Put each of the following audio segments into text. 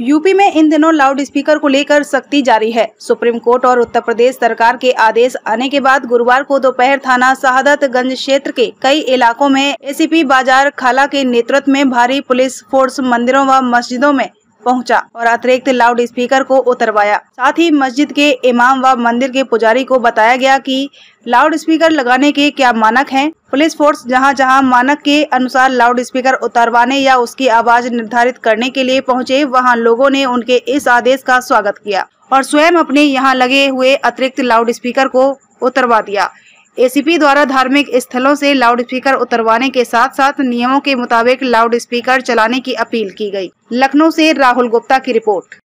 UP में इन दिनों loud speaker को लेकर सख्ती जारी है। सुप्रीम कोर्ट और उत्तर प्रदेश सरकार के आदेश आने के बाद गुरुवार को दोपहर थाना शहादतगंज क्षेत्र के कई इलाकों में एसीपी बाज़ार खाला के नेतृत्व में भारी पुलिस फोर्स मंदिरों व मस्जिदों में पहुँचा और अतिरिक्त लाउड स्पीकर को उतरवाया। साथ ही मस्जिद के इमाम व मंदिर के पुजारी को बताया गया कि लाउड स्पीकर लगाने के क्या मानक हैं? पुलिस फोर्स जहाँ जहाँ मानक के अनुसार लाउड स्पीकर उतरवाने या उसकी आवाज़ निर्धारित करने के लिए पहुँचे, वहाँ लोगों ने उनके इस आदेश का स्वागत किया और स्वयं अपने यहाँ लगे हुए अतिरिक्त लाउड स्पीकर को उतरवा दिया। एसीपी द्वारा धार्मिक स्थलों से लाउड स्पीकर उतरवाने के साथ साथ नियमों के मुताबिक लाउड स्पीकर चलाने की अपील की गई। लखनऊ से राहुल गुप्ता की रिपोर्ट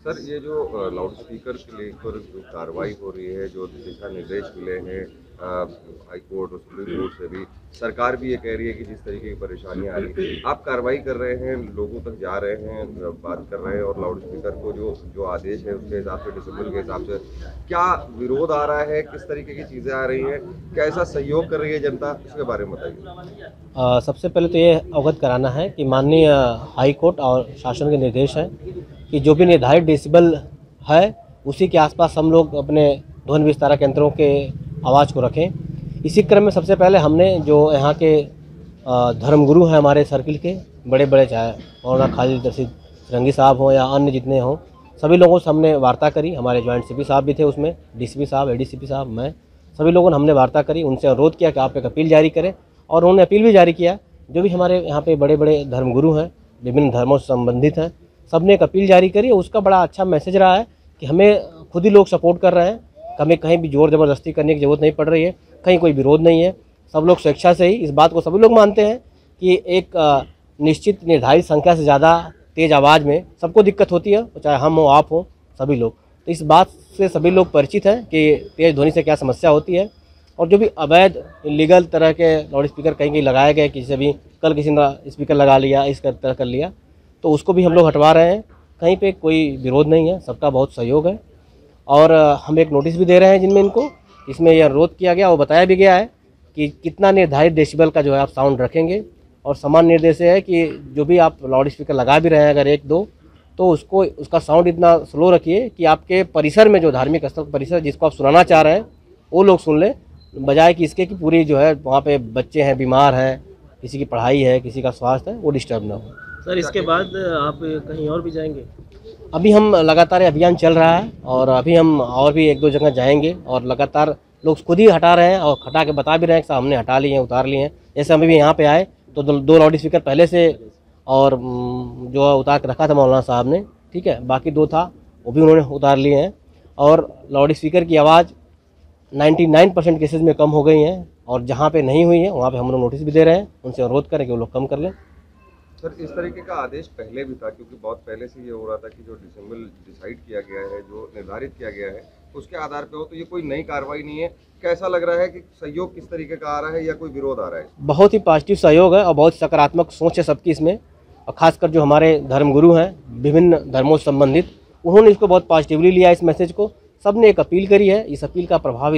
सर, ये जो लाउड स्पीकर के लेकर जो कार्रवाई हो रही है, जो दिशा निर्देश मिले हैं हाई कोर्ट और सुप्रीम कोर्ट से भी, सरकार भी ये कह रही है कि जिस तरीके की परेशानियाँ आ रही है, आप कार्रवाई कर रहे हैं, लोगों तक जा रहे हैं बात कर रहे हैं और लाउड स्पीकर को जो जो आदेश है उसके हिसाब से डिसिप्लिन के हिसाब से, क्या विरोध आ रहा है, किस तरीके की चीज़ें आ रही हैं, कैसा सहयोग कर रही है जनता इसके बारे में बताइए। सबसे पहले तो ये अवगत कराना है कि माननीय हाई कोर्ट और शासन के निर्देश है कि जो भी निर्धारित डिसिबल है, उसी के आसपास हम लोग अपने ध्वनि विस्तारक यंत्रों के आवाज़ को रखें। इसी क्रम में सबसे पहले हमने जो यहाँ के धर्मगुरु हैं हमारे सर्किल के बड़े बड़े चाहे मौलाना खालिद रशीद रंगी साहब हों या अन्य जितने हों, सभी लोगों से हमने वार्ता करी। हमारे ज्वाइंट सी साहब भी थे उसमें डीसीपी साहब ए साहब, मैं, सभी लोगों ने हमने वार्ता करी। उनसे अनुरोध किया कि आप एक अपील जारी करें और उन्होंने अपील भी जारी किया। जो भी हमारे यहाँ पे बड़े बड़े धर्मगुरु हैं, विभिन्न धर्मों से संबंधित हैं सबने एक अपील जारी करी उसका बड़ा अच्छा मैसेज रहा है कि हमें खुद ही लोग सपोर्ट कर रहे हैं हमें कहीं भी ज़ोर ज़बरदस्ती करने की ज़रूरत नहीं पड़ रही है, कहीं कोई विरोध नहीं है। सब लोग स्वेच्छा से ही इस बात को सभी लोग मानते हैं कि एक निश्चित निर्धारित संख्या से ज़्यादा तेज़ आवाज़ में सबको दिक्कत होती है, चाहे हम हो, आप हो, सभी लोग। तो इस बात से सभी लोग परिचित हैं कि तेज़ ध्वनि से क्या समस्या होती है। और जो भी अवैध इलीगल तरह के लाउड स्पीकर कहीं कहीं लगाए गए, किसी भी, कल किसी ने स्पीकर लगा लिया, इस तरह कर लिया तो उसको भी हम लोग हटवा रहे हैं। कहीं पे कोई विरोध नहीं है, सबका बहुत सहयोग है। और हम एक नोटिस भी दे रहे हैं जिनमें इनको, इसमें यह अनुरोध किया गया, और बताया भी गया है कि कितना निर्धारित डेसिबल का जो है आप साउंड रखेंगे। और समान निर्देश है कि जो भी आप लाउड स्पीकर लगा भी रहे हैं, अगर एक, दो तो उसको, उसका साउंड इतना स्लो रखिए कि आपके परिसर में जो धार्मिक स्थल, परिसर जिसको आप सुनाना चाह रहे हैं, वो लोग सुन लें। बजाय कि इसके कि पूरी जो है वहाँ पे बच्चे हैं, बीमार हैं, किसी की पढ़ाई है, किसी का स्वास्थ्य है, वो डिस्टर्ब ना हो। सर इसके बाद आप कहीं और भी जाएँगे? अभी हम लगातार अभियान चल रहा है और अभी हम और भी एक दो जगह जाएँगे और लगातार लोग खुद ही हटा रहे हैं और हटा के बता भी रहे हैं कि हमने हटा लिए हैं उतार लिए हैं। जैसे हम भी यहाँ पे आए तो दो लाउड स्पीकर पहले से और जो उतार के रखा था मौलाना साहब ने ठीक है बाकी दो था वो भी उन्होंने उतार लिए हैं। और लाउड स्पीकर की आवाज़ 99 परसेंट केसेज में कम हो गई हैं और जहाँ पे नहीं हुई है वहाँ पे हम लोग नोटिस भी दे रहे हैं उनसे अनुरोध करें कि वो लोग कम कर लें। सर, इस तरीके का आदेश पहले भी था, क्योंकि बहुत पहले से ये हो रहा था कि जो डिसेंबल डिसाइड किया गया है, जो निर्धारित किया गया है, उसके आधार पे हो तो ये कोई नई कार्रवाई नहीं है। कैसा लग रहा है कि सहयोग किस तरीके का आ रहा है या कोई विरोध आ रहा है? बहुत ही पॉजिटिव सहयोग है और बहुत सकारात्मक सोच है सबकी इसमें। और खासकर जो हमारे धर्मगुरु हैं, विभिन्न धर्मों से संबंधित, उन्होंने इसको बहुत पॉजिटिवली लिया इस मैसेज को। सबने एक अपील करी है, इस अपील का प्रभाव